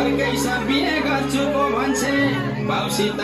अर्कै गर्छु पो भन्छे भाउसित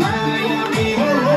Maya, mira lo